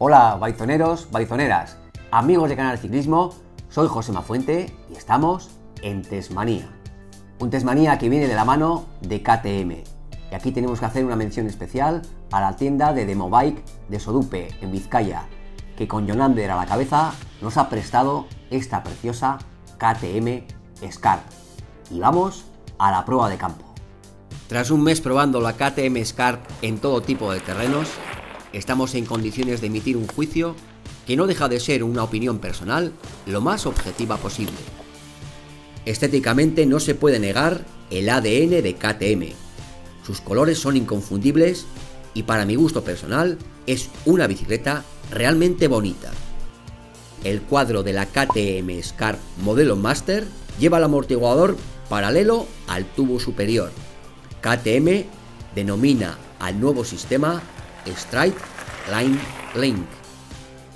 Hola, baizoneros, baizoneras, amigos de Canal Ciclismo, soy José Mafuente y estamos en Tesmanía. Un Tesmanía que viene de la mano de KTM. Y aquí tenemos que hacer una mención especial a la tienda de Demobike de Sodupe, en Vizcaya, que con Jonander a la cabeza nos ha prestado esta preciosa KTM Scarp. Y vamos a la prueba de campo. Tras un mes probando la KTM Scarp en todo tipo de terrenos, estamos en condiciones de emitir un juicio que no deja de ser una opinión personal lo más objetiva posible. Estéticamente no se puede negar el ADN de KTM. Sus colores son inconfundibles y para mi gusto personal es una bicicleta realmente bonita. El cuadro de la KTM Scarp modelo Master lleva el amortiguador paralelo al tubo superior. KTM denomina al nuevo sistema Straight Line Link.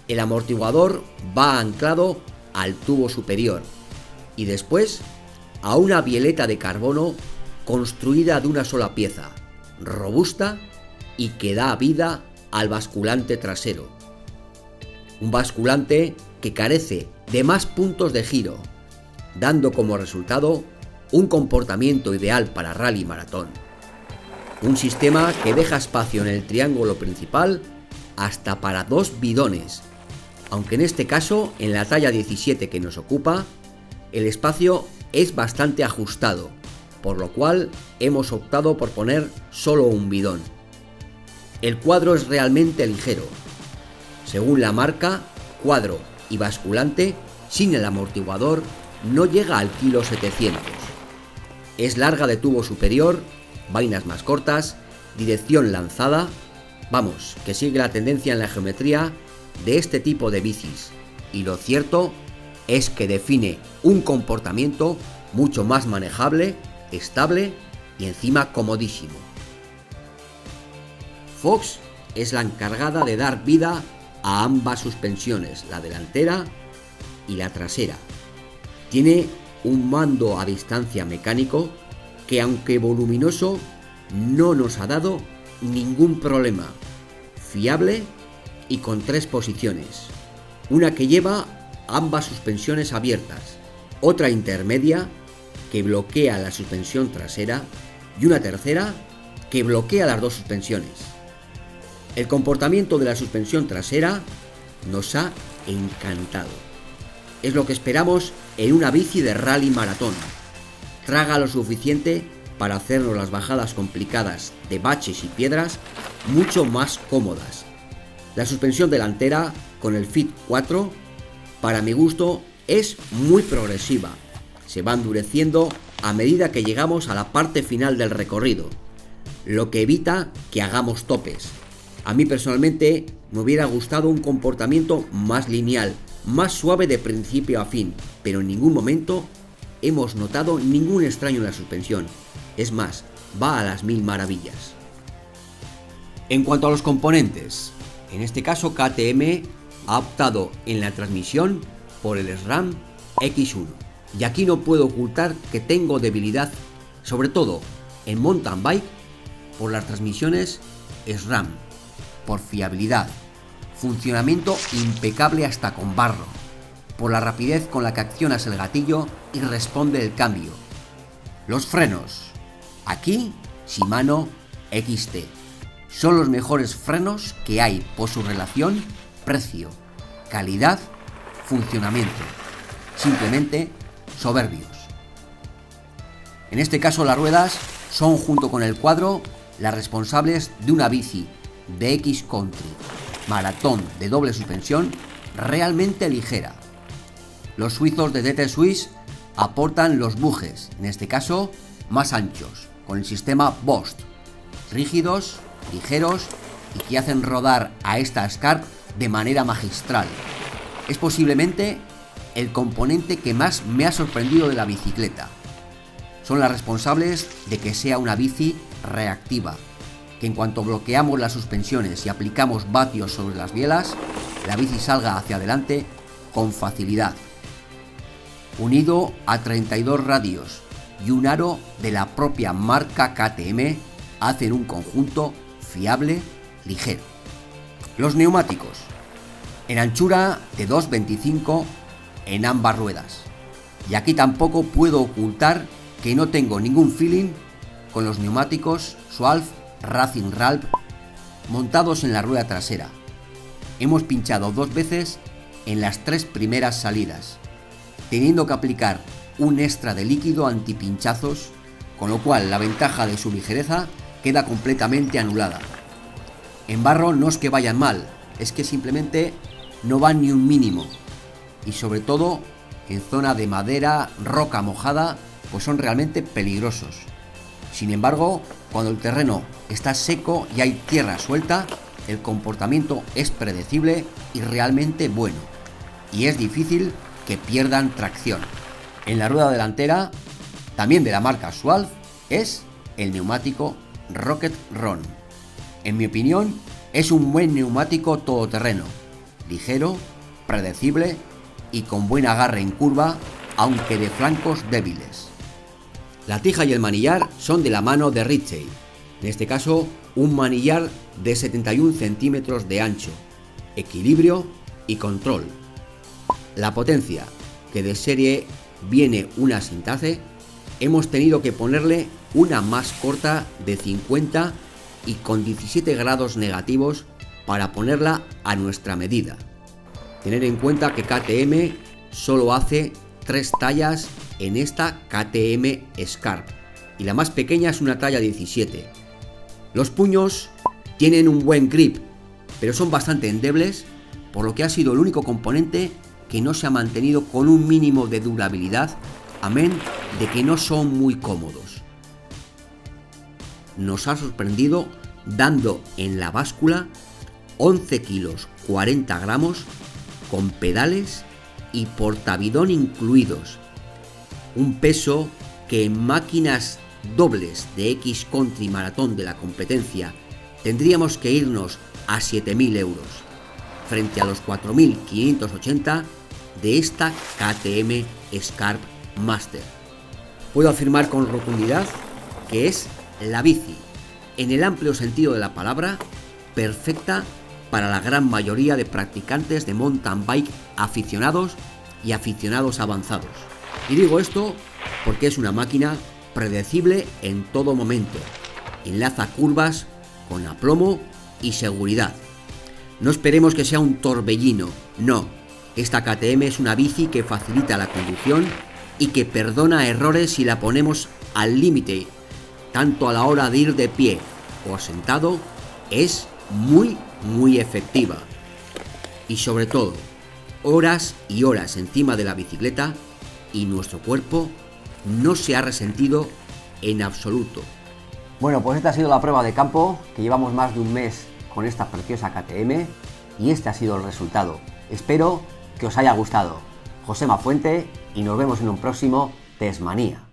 El amortiguador va anclado al tubo superior y después a una bieleta de carbono construida de una sola pieza, robusta y que da vida al basculante trasero. Un basculante que carece de más puntos de giro, dando como resultado un comportamiento ideal para rally maratón. Un sistema que deja espacio en el triángulo principal hasta para dos bidones, aunque en este caso, en la talla 17 que nos ocupa, el espacio es bastante ajustado, por lo cual hemos optado por poner solo un bidón. El cuadro es realmente ligero. Según la marca, cuadro y basculante sin el amortiguador no llega al kilo 700. Es larga de tubo superior vainas más cortas, dirección lanzada, vamos, que sigue la tendencia en la geometría de este tipo de bicis. Y lo cierto es que define un comportamiento mucho más manejable, estable y encima comodísimo. Fox es la encargada de dar vida a ambas suspensiones, la delantera y la trasera. Tiene un mando a distancia mecánico que aunque voluminoso, no nos ha dado ningún problema. Fiable y con tres posiciones. Una que lleva ambas suspensiones abiertas, otra intermedia que bloquea la suspensión trasera y una tercera que bloquea las dos suspensiones. El comportamiento de la suspensión trasera nos ha encantado. Es lo que esperamos en una bici de rally maratón traga lo suficiente para hacernos las bajadas complicadas de baches y piedras mucho más cómodas. La suspensión delantera con el Fit 4, para mi gusto, es muy progresiva. Se va endureciendo a medida que llegamos a la parte final del recorrido, lo que evita que hagamos topes. A mí personalmente me hubiera gustado un comportamiento más lineal, más suave de principio a fin, pero en ningún momento hemos notado ningún extraño en la suspensión. Es más, va a las mil maravillas. En cuanto a los componentes, en este caso KTM ha optado en la transmisión por el SRAM X1. Y aquí no puedo ocultar que tengo debilidad, sobre todo en mountain bike, por las transmisiones SRAM, por fiabilidad, funcionamiento impecable hasta con barro, por la rapidez con la que accionas el gatillo y responde el cambio. Los frenos. Aquí, Shimano XT. Son los mejores frenos que hay por su relación precio, calidad, funcionamiento. Simplemente soberbios. En este caso las ruedas son junto con el cuadro las responsables de una bici de X Country, maratón de doble suspensión realmente ligera los suizos de DT Swiss aportan los bujes, en este caso más anchos, con el sistema Bost, rígidos, ligeros y que hacen rodar a esta Scarp de manera magistral. Es posiblemente el componente que más me ha sorprendido de la bicicleta. Son las responsables de que sea una bici reactiva, que en cuanto bloqueamos las suspensiones y aplicamos vatios sobre las bielas, la bici salga hacia adelante con facilidad unido a 32 radios y un aro de la propia marca KTM hacen un conjunto fiable, ligero. Los neumáticos. en anchura de 2,25 en ambas ruedas. Y aquí tampoco puedo ocultar que no tengo ningún feeling con los neumáticos Swalf Racing Ralph montados en la rueda trasera. Hemos pinchado dos veces en las tres primeras salidas, teniendo que aplicar un extra de líquido antipinchazos, con lo cual la ventaja de su ligereza queda completamente anulada. En barro no es que vayan mal, es que simplemente no van ni un mínimo. Y sobre todo en zona de madera, roca mojada, pues son realmente peligrosos. Sin embargo, cuando el terreno está seco y hay tierra suelta, el comportamiento es predecible y realmente bueno. Y es difícil que pierdan tracción. En la rueda delantera, también de la marca Swalf, es el neumático Rocket Ron. En mi opinión, es un buen neumático todoterreno, ligero, predecible y con buen agarre en curva, aunque de flancos débiles. La tija y el manillar son de la mano de Ritchey, en este caso un manillar de 71 centímetros de ancho, equilibrio y control. La potencia, que de serie viene una sintace, hemos tenido que ponerle una más corta de 50 y con 17 grados negativos para ponerla a nuestra medida. Tener en cuenta que KTM solo hace tres tallas en esta KTM Scarp y la más pequeña es una talla 17. Los puños tienen un buen grip, pero son bastante endebles, por lo que ha sido el único componente que no se ha mantenido con un mínimo de durabilidad, amén de que no son muy cómodos. Nos ha sorprendido dando en la báscula 11 kilos 40 gramos con pedales y portabidón incluidos. Un peso que en máquinas dobles de X Country Maratón de la competencia tendríamos que irnos a 7.000 euros, frente a los 4.580 de esta KTM Scarp Master. Puedo afirmar con rotundidad que es la bici, en el amplio sentido de la palabra, perfecta para la gran mayoría de practicantes de mountain bike aficionados y aficionados avanzados. Y digo esto porque es una máquina predecible en todo momento. Enlaza curvas con aplomo y seguridad. No esperemos que sea un torbellino, no. Esta KTM es una bici que facilita la conducción y que perdona errores si la ponemos al límite, tanto a la hora de ir de pie o sentado, es muy muy efectiva. Y sobre todo, horas y horas encima de la bicicleta y nuestro cuerpo no se ha resentido en absoluto. Bueno, pues esta ha sido la prueba de campo, que llevamos más de un mes con esta preciosa KTM y este ha sido el resultado. Espero que os haya gustado. José Fuente y nos vemos en un próximo Tesmanía.